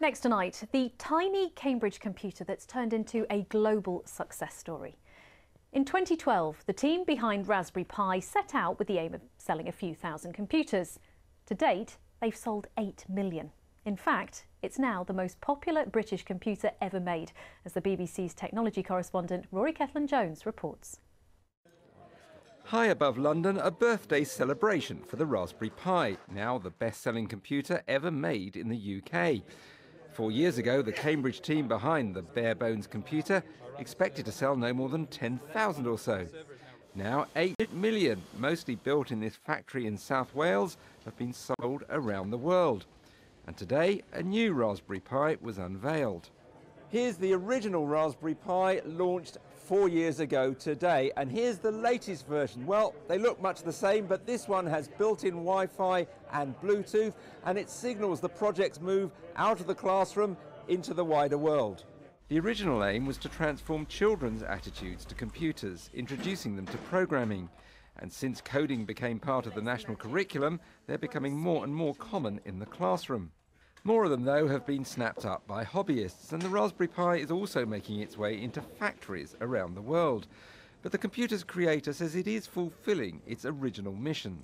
Next tonight, the tiny Cambridge computer that's turned into a global success story. In 2012, the team behind Raspberry Pi set out with the aim of selling a few thousand computers. To date, they've sold 8 million. In fact, it's now the most popular British computer ever made, as the BBC's technology correspondent Rory Cellan-Jones reports. High above London, a birthday celebration for the Raspberry Pi, now the best-selling computer ever made in the UK. Four years ago, the Cambridge team behind the bare bones computer expected to sell no more than 10,000 or so. Now, 8 million, mostly built in this factory in South Wales, have been sold around the world. And today, a new Raspberry Pi was unveiled. Here's the original Raspberry Pi launched four years ago today. And here's the latest version. Well, they look much the same, but this one has built-in Wi-Fi and Bluetooth, and it signals the project's move out of the classroom into the wider world. The original aim was to transform children's attitudes to computers, introducing them to programming. And since coding became part of the national curriculum, they're becoming more and more common in the classroom. More of them, though, have been snapped up by hobbyists, and the Raspberry Pi is also making its way into factories around the world. But the computer's creator says it is fulfilling its original mission.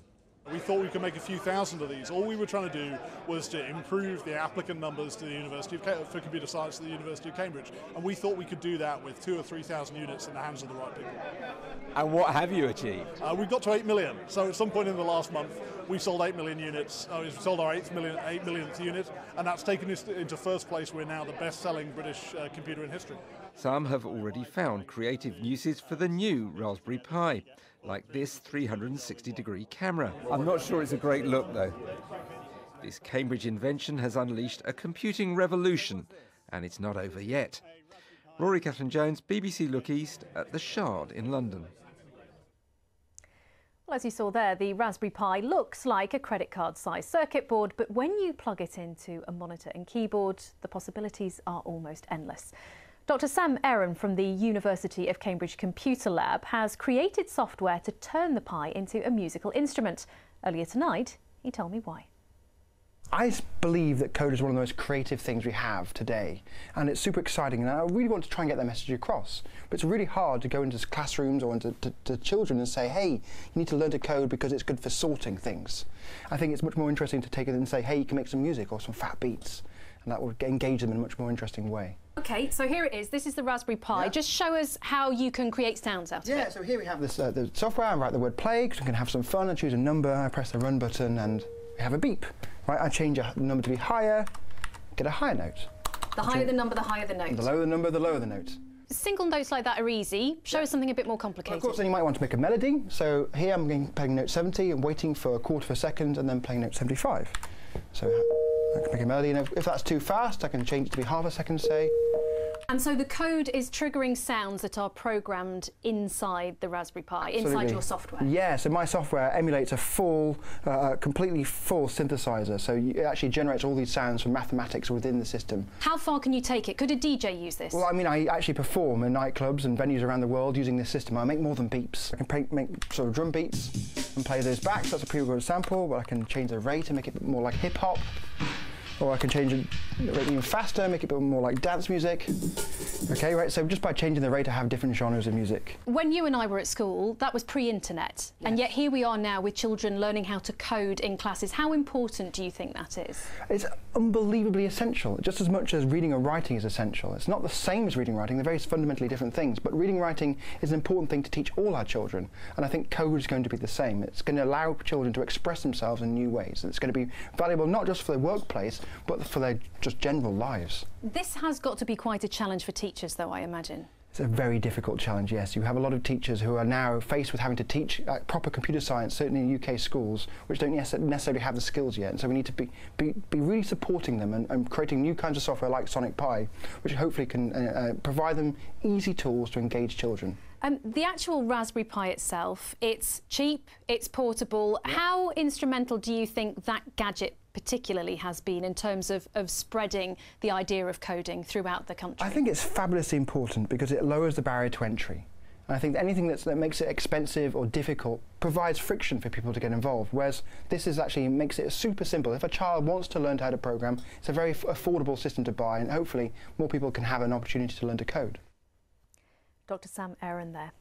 We thought we could make a few thousand of these. All we were trying to do was to improve the applicant numbers to the University of for computer science to the University of Cambridge, and we thought we could do that with two or three thousand units in the hands of the right people. And what have you achieved? Uh, we got to eight million. So at some point in the last month, we sold eight million units. Uh, we sold our eighth million, eight millionth unit, and that's taken us into first place. We're now the best-selling British uh, computer in history. Some have already found creative uses for the new Raspberry Pi like this 360 degree camera. I'm not sure it's a great look though. This Cambridge invention has unleashed a computing revolution, and it's not over yet. Rory Cellan-Jones, BBC Look East at the Shard in London. Well, as you saw there, the Raspberry Pi looks like a credit card size circuit board, but when you plug it into a monitor and keyboard, the possibilities are almost endless. Dr Sam Aaron from the University of Cambridge Computer Lab has created software to turn the Pi into a musical instrument. Earlier tonight, he told me why. I believe that code is one of the most creative things we have today, and it's super exciting. And I really want to try and get that message across. But it's really hard to go into classrooms or into to, to children and say, "Hey, you need to learn to code because it's good for sorting things." I think it's much more interesting to take it and say, "Hey, you can make some music or some fat beats," and that will engage them in a much more interesting way. Okay, so here it is. This is the Raspberry Pi. Yeah. Just show us how you can create sounds out yeah, of it. Yeah, so here we have this uh, the software. I write the word play because we can have some fun. I choose a number. I press the run button, and we have a beep. Right, I change a number to be higher, get a higher note. The I higher the number, the higher the note. The lower the number, the lower the note. Single notes like that are easy. Show yeah. us something a bit more complicated. Well, of course, then you might want to make a melody. So here I'm playing note 70 and waiting for a quarter of a second and then playing note 75. So I can make a melody, and if, if that's too fast, I can change it to be half a second, say. And so the code is triggering sounds that are programmed inside the Raspberry Pi, Absolutely. inside your software. Yeah, so my software emulates a full, uh, completely full synthesizer. So it actually generates all these sounds from mathematics within the system. How far can you take it? Could a DJ use this? Well, I mean, I actually perform in nightclubs and venues around the world using this system. I make more than beeps. I can play, make sort of drum beats and play those back. So that's a pre-recorded sample, but I can change the rate and make it more like hip hop or I can change it even faster, make it a bit more like dance music. Okay, right, so just by changing the rate I have different genres of music. When you and I were at school, that was pre-internet, yes. and yet here we are now with children learning how to code in classes. How important do you think that is? It's unbelievably essential, just as much as reading or writing is essential. It's not the same as reading and writing, they're very fundamentally different things, but reading and writing is an important thing to teach all our children, and I think code is going to be the same. It's going to allow children to express themselves in new ways. and It's going to be valuable not just for the workplace, but for their just general lives. This has got to be quite a challenge for teachers, though, I imagine. It's a very difficult challenge, yes. You have a lot of teachers who are now faced with having to teach uh, proper computer science, certainly in UK schools, which don't necessarily have the skills yet. And so we need to be, be, be really supporting them and, and, creating new kinds of software like Sonic Pi, which hopefully can uh, uh, provide them easy tools to engage children. Um, the actual Raspberry Pi itself, it's cheap, it's portable. Yeah. How instrumental do you think that gadget particularly has been in terms of, of spreading the idea of coding throughout the country? I think it's fabulously important because it lowers the barrier to entry. And I think anything that's, that makes it expensive or difficult provides friction for people to get involved. Whereas this is actually makes it super simple. If a child wants to learn how to program, it's a very affordable system to buy, and hopefully more people can have an opportunity to learn to code. Dr. Sam Aaron there.